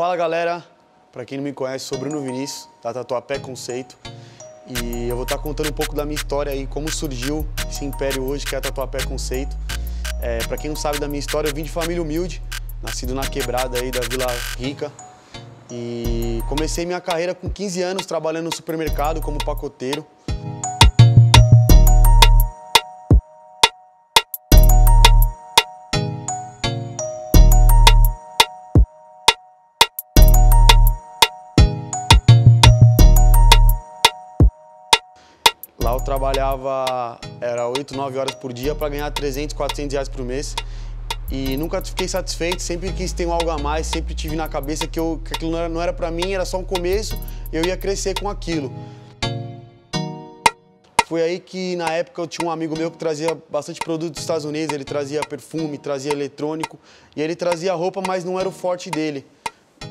Fala galera, para quem não me conhece, sou Bruno Vinícius, da Tatuapé Conceito. E eu vou estar contando um pouco da minha história aí, como surgiu esse império hoje que é a Tatuapé Conceito. É, para quem não sabe da minha história, eu vim de família humilde, nascido na quebrada aí da Vila Rica. E comecei minha carreira com 15 anos trabalhando no supermercado como pacoteiro. Trabalhava, era 8, 9 horas por dia para ganhar 300, 400 reais por mês. E nunca fiquei satisfeito, sempre quis ter algo a mais, sempre tive na cabeça que, eu, que aquilo não era, não era para mim, era só um começo, eu ia crescer com aquilo. Foi aí que, na época, eu tinha um amigo meu que trazia bastante produto dos Estados Unidos, ele trazia perfume, trazia eletrônico, e ele trazia roupa, mas não era o forte dele.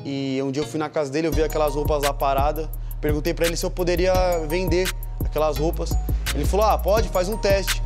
E um dia eu fui na casa dele, eu vi aquelas roupas lá paradas, perguntei para ele se eu poderia vender aquelas roupas. Ele falou: ah, pode, faz um teste.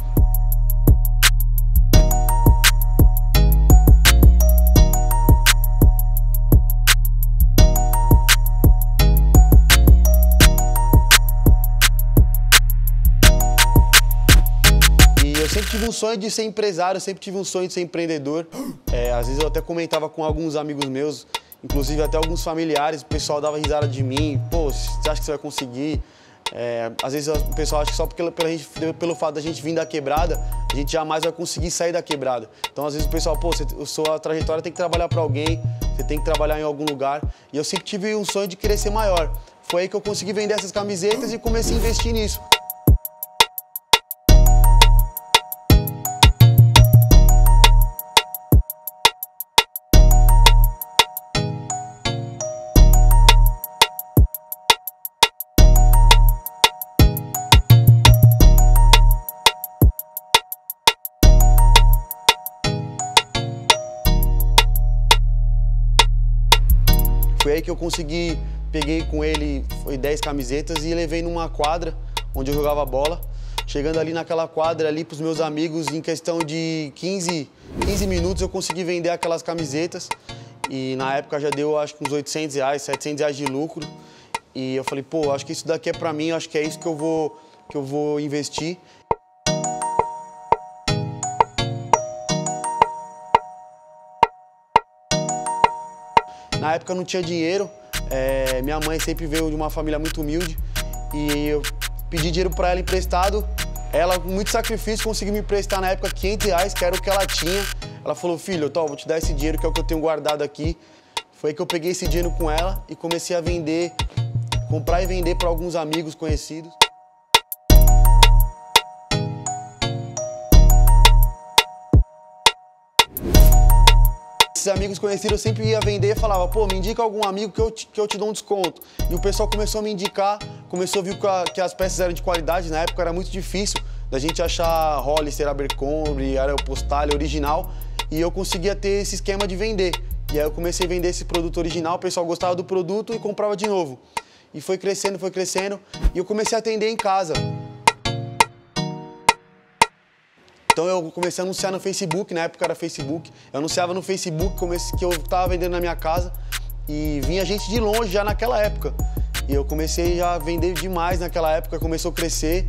Sempre tive um sonho de ser empresário, sempre tive um sonho de ser empreendedor. É, às vezes eu até comentava com alguns amigos meus, inclusive até alguns familiares, o pessoal dava risada de mim. Pô, você acha que você vai conseguir? É, às vezes o pessoal acha que só porque, pela gente, pelo fato da gente vir da quebrada, a gente jamais vai conseguir sair da quebrada. Então, às vezes o pessoal, pô, você, sua trajetória tem que trabalhar para alguém, você tem que trabalhar em algum lugar. E eu sempre tive um sonho de crescer maior. Foi aí que eu consegui vender essas camisetas e comecei a investir nisso. Aí que eu consegui, peguei com ele, foi 10 camisetas e levei numa quadra onde eu jogava bola. Chegando ali naquela quadra ali pros meus amigos, em questão de 15, 15 minutos eu consegui vender aquelas camisetas. E na época já deu acho que uns 800 reais, 700 reais de lucro. E eu falei, pô, acho que isso daqui é pra mim, acho que é isso que eu vou, que eu vou investir. Na época não tinha dinheiro, é, minha mãe sempre veio de uma família muito humilde e eu pedi dinheiro para ela emprestado. Ela, com muito sacrifício, conseguiu me emprestar na época 500 reais, que era o que ela tinha. Ela falou, filho, tô, vou te dar esse dinheiro que é o que eu tenho guardado aqui. Foi aí que eu peguei esse dinheiro com ela e comecei a vender, comprar e vender para alguns amigos conhecidos. Esses amigos conhecidos eu sempre ia vender e falava, pô, me indica algum amigo que eu, te, que eu te dou um desconto. E o pessoal começou a me indicar, começou a ver que, a, que as peças eram de qualidade, na época era muito difícil da gente achar Hollister, Abercrombie, Aeropostale, original, e eu conseguia ter esse esquema de vender. E aí eu comecei a vender esse produto original, o pessoal gostava do produto e comprava de novo. E foi crescendo, foi crescendo, e eu comecei a atender em casa. Então eu comecei a anunciar no Facebook, na época era Facebook. Eu anunciava no Facebook que eu estava vendendo na minha casa e vinha gente de longe já naquela época. E eu comecei a vender demais naquela época, começou a crescer.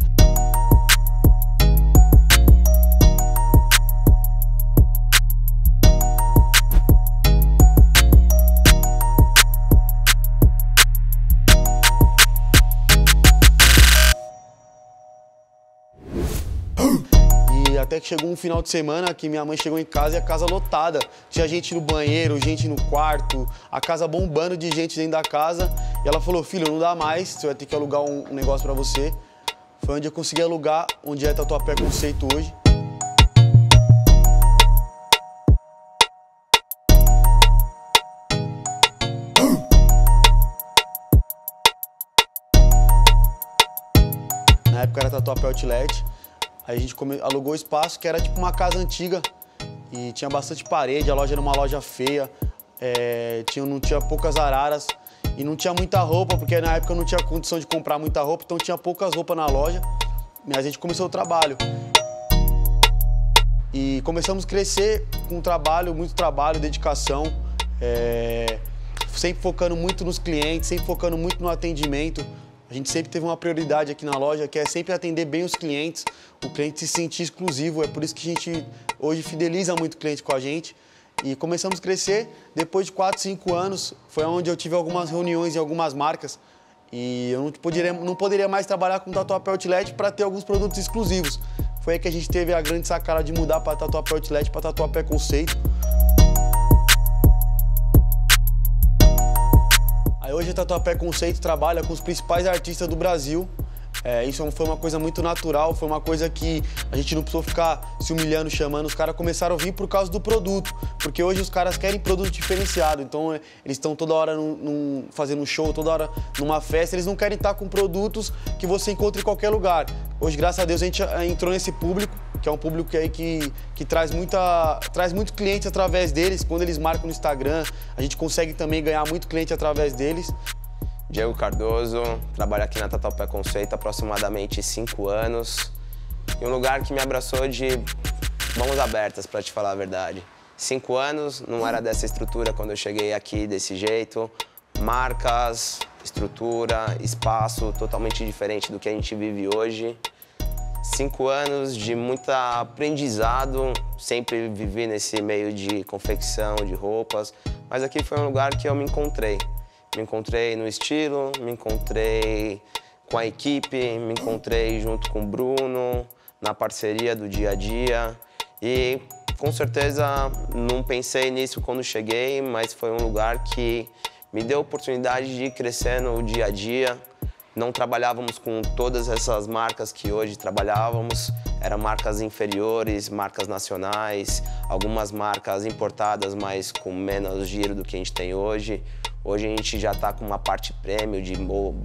Até que chegou um final de semana que minha mãe chegou em casa e a casa lotada. Tinha gente no banheiro, gente no quarto, a casa bombando de gente dentro da casa. E ela falou: Filho, não dá mais, você vai ter que alugar um negócio para você. Foi onde eu consegui alugar, onde é Tatuapé Conceito hoje. Na época era Tatuapé Outlet. Aí a gente alugou o espaço, que era tipo uma casa antiga e tinha bastante parede, a loja era uma loja feia, é, tinha, não tinha poucas araras e não tinha muita roupa, porque na época eu não tinha condição de comprar muita roupa, então tinha poucas roupas na loja. Mas a gente começou o trabalho. E começamos a crescer com trabalho, muito trabalho, dedicação. É, sempre focando muito nos clientes, sempre focando muito no atendimento. A gente sempre teve uma prioridade aqui na loja, que é sempre atender bem os clientes, o cliente se sentir exclusivo. É por isso que a gente hoje fideliza muito o cliente com a gente. E começamos a crescer. Depois de 4, 5 anos, foi onde eu tive algumas reuniões em algumas marcas. E eu não poderia, não poderia mais trabalhar com Tatuapé Outlet para ter alguns produtos exclusivos. Foi aí que a gente teve a grande sacada de mudar para Tatuapé Outlet, para Tatuapé Conceito. Aí hoje a Tatuapé Conceito trabalha com os principais artistas do Brasil. É, isso foi uma coisa muito natural, foi uma coisa que a gente não precisou ficar se humilhando, chamando. Os caras começaram a vir por causa do produto, porque hoje os caras querem produto diferenciado. Então é, eles estão toda hora num, num, fazendo um show, toda hora numa festa. Eles não querem estar com produtos que você encontra em qualquer lugar. Hoje, graças a Deus, a gente é, entrou nesse público, que é um público aí que, que traz, muita, traz muito cliente através deles. Quando eles marcam no Instagram, a gente consegue também ganhar muito cliente através deles. Diego Cardoso, trabalho aqui na Tatuapé Conceito há aproximadamente cinco anos. E um lugar que me abraçou de mãos abertas, para te falar a verdade. Cinco anos, não era dessa estrutura quando eu cheguei aqui desse jeito. Marcas, estrutura, espaço totalmente diferente do que a gente vive hoje. Cinco anos de muito aprendizado, sempre vivi nesse meio de confecção de roupas, mas aqui foi um lugar que eu me encontrei. Me encontrei no estilo, me encontrei com a equipe, me encontrei junto com o Bruno, na parceria do dia a dia. E com certeza não pensei nisso quando cheguei, mas foi um lugar que me deu oportunidade de crescer no dia a dia. Não trabalhávamos com todas essas marcas que hoje trabalhávamos, eram marcas inferiores, marcas nacionais, algumas marcas importadas, mas com menos giro do que a gente tem hoje. Hoje a gente já está com uma parte prêmio de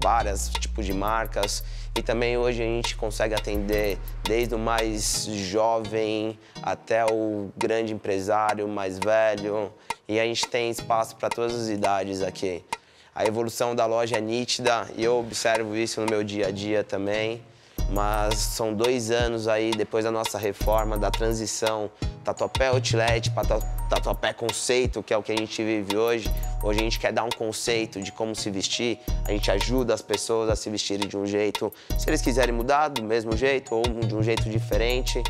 vários tipos de marcas e também hoje a gente consegue atender desde o mais jovem até o grande empresário mais velho e a gente tem espaço para todas as idades aqui. A evolução da loja é nítida e eu observo isso no meu dia a dia também mas são dois anos aí depois da nossa reforma, da transição Tatuapé Outlet para Tatuapé Conceito, que é o que a gente vive hoje. Hoje a gente quer dar um conceito de como se vestir, a gente ajuda as pessoas a se vestirem de um jeito, se eles quiserem mudar do mesmo jeito ou de um jeito diferente.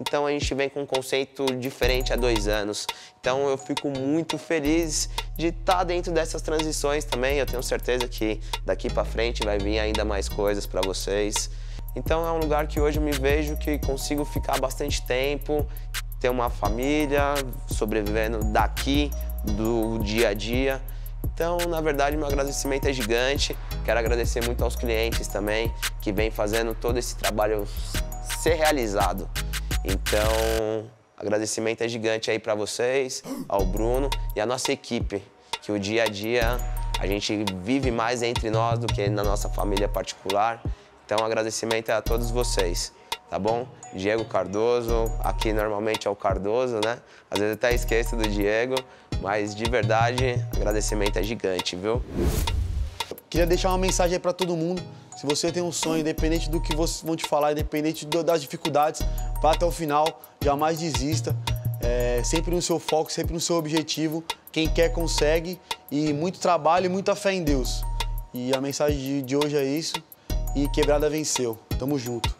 Então a gente vem com um conceito diferente há dois anos. Então eu fico muito feliz de estar dentro dessas transições também. Eu tenho certeza que daqui para frente vai vir ainda mais coisas para vocês. Então é um lugar que hoje eu me vejo que consigo ficar bastante tempo, ter uma família, sobrevivendo daqui, do dia a dia. Então, na verdade, meu agradecimento é gigante. Quero agradecer muito aos clientes também, que vêm fazendo todo esse trabalho ser realizado. Então, agradecimento é gigante aí para vocês, ao Bruno e à nossa equipe, que o dia a dia a gente vive mais entre nós do que na nossa família particular. Então, agradecimento é a todos vocês, tá bom? Diego Cardoso, aqui normalmente é o Cardoso, né? Às vezes até esqueço do Diego, mas de verdade, agradecimento é gigante, viu? Queria deixar uma mensagem aí para todo mundo. Se você tem um sonho, independente do que vão te falar, independente das dificuldades, vá até o final, jamais desista. É, sempre no seu foco, sempre no seu objetivo. Quem quer consegue e muito trabalho e muita fé em Deus. E a mensagem de, de hoje é isso e Quebrada venceu. Tamo junto.